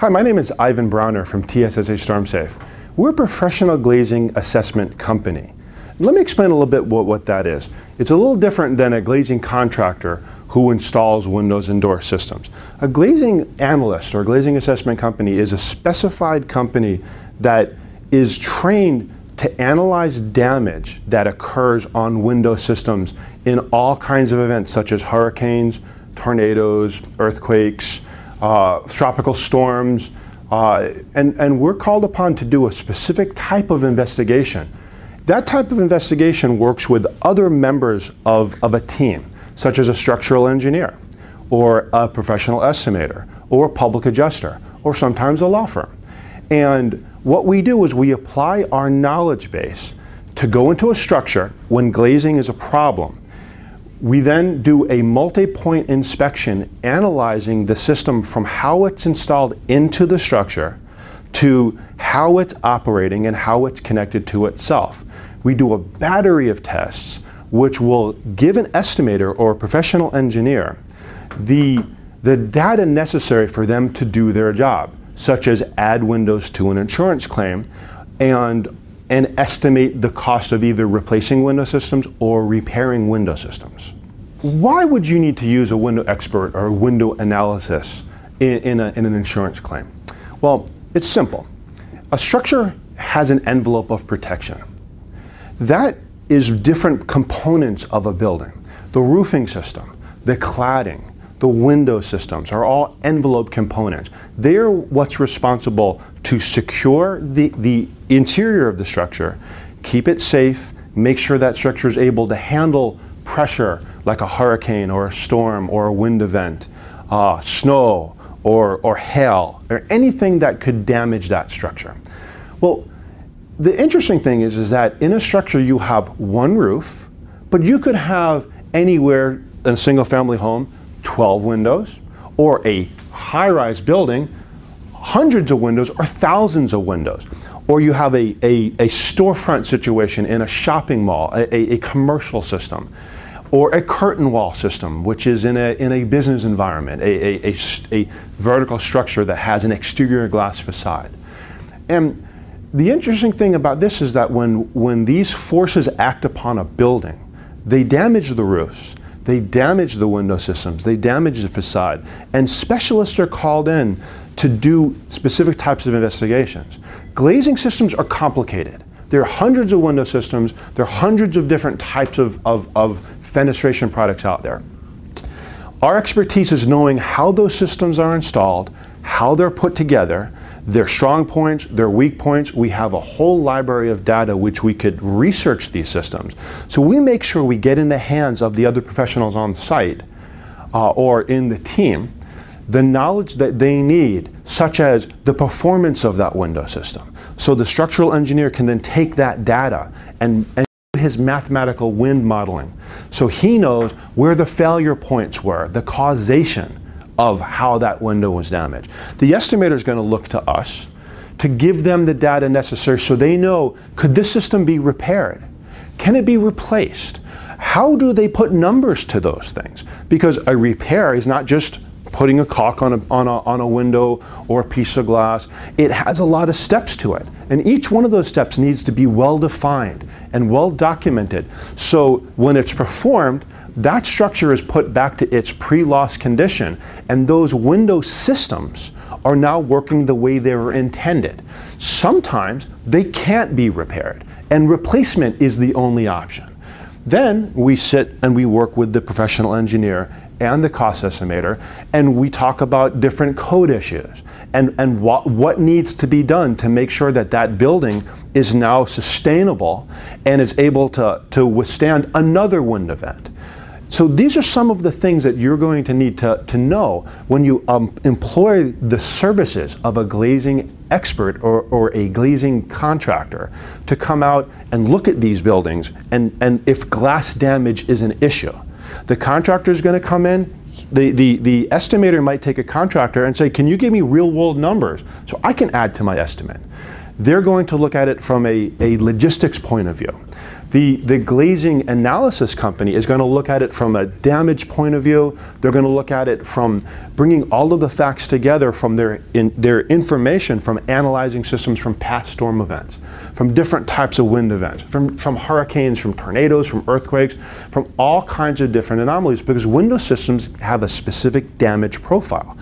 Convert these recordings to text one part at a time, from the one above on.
Hi, my name is Ivan Browner from TSSA StormSafe. We're a professional glazing assessment company. Let me explain a little bit what, what that is. It's a little different than a glazing contractor who installs windows and door systems. A glazing analyst or glazing assessment company is a specified company that is trained to analyze damage that occurs on window systems in all kinds of events such as hurricanes, tornadoes, earthquakes, uh, tropical storms, uh, and, and we're called upon to do a specific type of investigation. That type of investigation works with other members of, of a team, such as a structural engineer, or a professional estimator, or a public adjuster, or sometimes a law firm. And what we do is we apply our knowledge base to go into a structure when glazing is a problem we then do a multi-point inspection analyzing the system from how it's installed into the structure to how it's operating and how it's connected to itself. We do a battery of tests which will give an estimator or a professional engineer the, the data necessary for them to do their job, such as add windows to an insurance claim and and estimate the cost of either replacing window systems or repairing window systems. Why would you need to use a window expert or window analysis in, in, a, in an insurance claim? Well, it's simple. A structure has an envelope of protection. That is different components of a building. The roofing system, the cladding, the window systems are all envelope components. They're what's responsible to secure the, the interior of the structure, keep it safe, make sure that structure is able to handle pressure like a hurricane or a storm or a wind event, uh, snow or, or hail, or anything that could damage that structure. Well, the interesting thing is, is that in a structure you have one roof, but you could have anywhere in a single family home 12 windows, or a high rise building, hundreds of windows or thousands of windows. Or you have a, a, a storefront situation in a shopping mall, a, a, a commercial system or a curtain wall system, which is in a, in a business environment, a, a, a, a, vertical structure that has an exterior glass facade. And the interesting thing about this is that when, when these forces act upon a building, they damage the roofs, they damage the window systems, they damage the facade, and specialists are called in to do specific types of investigations. Glazing systems are complicated. There are hundreds of window systems, there are hundreds of different types of, of, of fenestration products out there. Our expertise is knowing how those systems are installed, how they're put together, their strong points, their weak points. We have a whole library of data which we could research these systems. So we make sure we get in the hands of the other professionals on site uh, or in the team the knowledge that they need, such as the performance of that window system. So the structural engineer can then take that data and, and his mathematical wind modeling. So he knows where the failure points were, the causation of how that window was damaged. The estimator is going to look to us to give them the data necessary so they know could this system be repaired? Can it be replaced? How do they put numbers to those things? Because a repair is not just putting a caulk on a, on, a, on a window or a piece of glass. It has a lot of steps to it. And each one of those steps needs to be well defined and well documented. So when it's performed, that structure is put back to its pre-loss condition and those window systems are now working the way they were intended. Sometimes they can't be repaired and replacement is the only option. Then we sit and we work with the professional engineer and the cost estimator and we talk about different code issues and, and what, what needs to be done to make sure that that building is now sustainable and is able to, to withstand another wind event. So these are some of the things that you're going to need to, to know when you um, employ the services of a glazing expert or, or a glazing contractor to come out and look at these buildings and, and if glass damage is an issue. The contractor is going to come in, the, the, the estimator might take a contractor and say, can you give me real world numbers so I can add to my estimate. They're going to look at it from a, a logistics point of view. The, the glazing analysis company is going to look at it from a damage point of view. They're going to look at it from bringing all of the facts together from their, in, their information from analyzing systems from past storm events, from different types of wind events, from, from hurricanes, from tornadoes, from earthquakes, from all kinds of different anomalies because window systems have a specific damage profile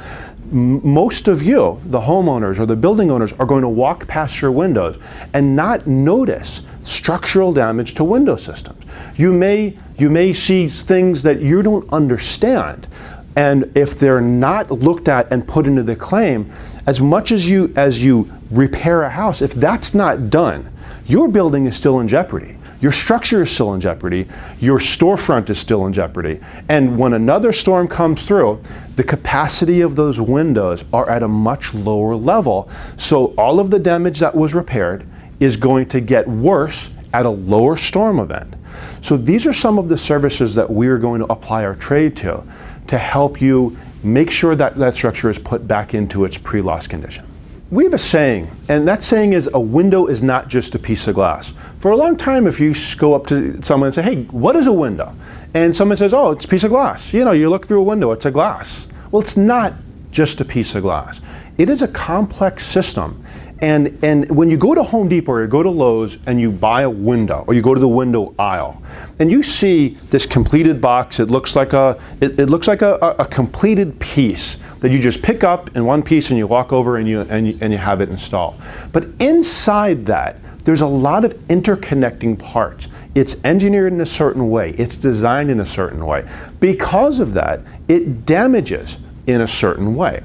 most of you, the homeowners or the building owners, are going to walk past your windows and not notice structural damage to window systems. You may, you may see things that you don't understand. And if they're not looked at and put into the claim, as much as you, as you repair a house, if that's not done, your building is still in jeopardy. Your structure is still in jeopardy. Your storefront is still in jeopardy. And when another storm comes through, the capacity of those windows are at a much lower level. So all of the damage that was repaired is going to get worse at a lower storm event. So these are some of the services that we're going to apply our trade to to help you make sure that that structure is put back into its pre-loss condition. We have a saying, and that saying is a window is not just a piece of glass. For a long time, if you go up to someone and say, hey, what is a window? And someone says, oh, it's a piece of glass. You know, you look through a window, it's a glass. Well, it's not just a piece of glass. It is a complex system and, and when you go to Home Depot or you go to Lowe's and you buy a window or you go to the window aisle and you see this completed box, it looks like a, it, it looks like a, a, completed piece that you just pick up in one piece and you walk over and you, and you, and you have it installed. But inside that, there's a lot of interconnecting parts. It's engineered in a certain way. It's designed in a certain way. Because of that, it damages in a certain way.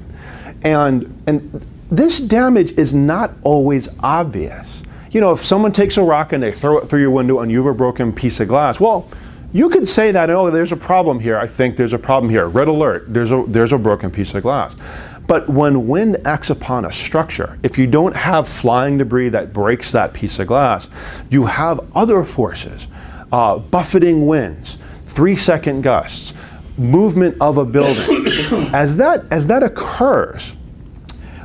And, and this damage is not always obvious. You know, if someone takes a rock and they throw it through your window and you have a broken piece of glass, well, you could say that, oh, there's a problem here. I think there's a problem here. Red alert, there's a, there's a broken piece of glass. But when wind acts upon a structure, if you don't have flying debris that breaks that piece of glass, you have other forces, uh, buffeting winds, three second gusts, movement of a building. as, that, as that occurs,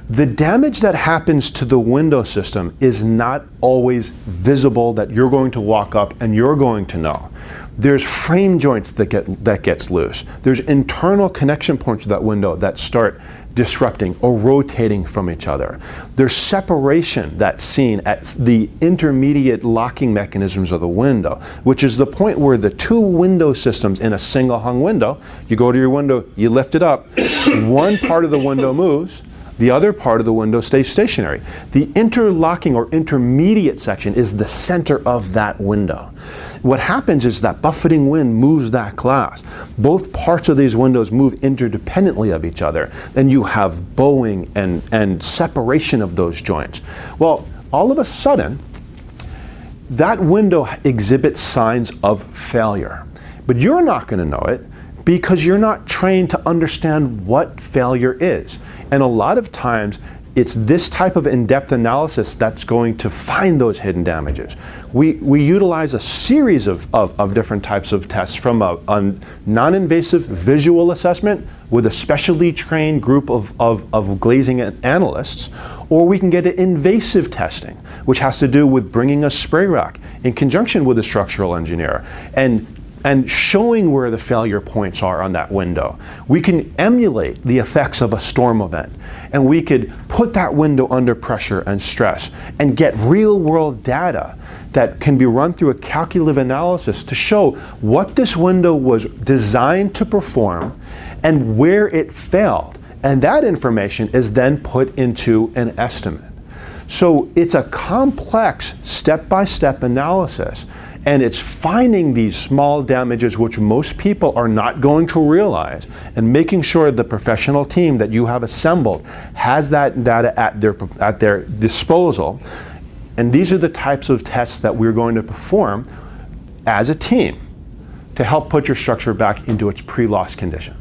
the damage that happens to the window system is not always visible that you're going to walk up and you're going to know. There's frame joints that get that gets loose. There's internal connection points to that window that start disrupting or rotating from each other. There's separation that's seen at the intermediate locking mechanisms of the window, which is the point where the two window systems in a single hung window, you go to your window, you lift it up, one part of the window moves, the other part of the window stays stationary. The interlocking or intermediate section is the center of that window. What happens is that buffeting wind moves that glass. Both parts of these windows move interdependently of each other. Then you have bowing and, and separation of those joints. Well, all of a sudden, that window exhibits signs of failure. But you're not going to know it because you're not trained to understand what failure is. And a lot of times, it's this type of in-depth analysis that's going to find those hidden damages. We, we utilize a series of, of, of different types of tests from a, a non-invasive visual assessment with a specially trained group of, of, of glazing analysts, or we can get an invasive testing, which has to do with bringing a spray rack in conjunction with a structural engineer and and showing where the failure points are on that window. We can emulate the effects of a storm event and we could put that window under pressure and stress and get real world data that can be run through a calculative analysis to show what this window was designed to perform and where it failed. And that information is then put into an estimate. So it's a complex step by step analysis and it's finding these small damages, which most people are not going to realize, and making sure the professional team that you have assembled has that data at their, at their disposal. And these are the types of tests that we're going to perform as a team to help put your structure back into its pre-loss condition.